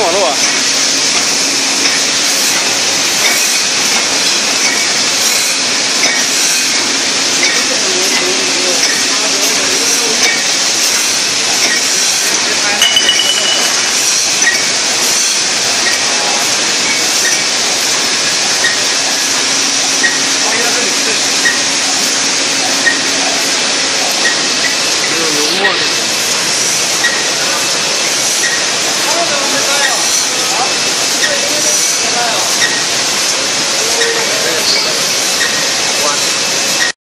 网络啊！没有网络。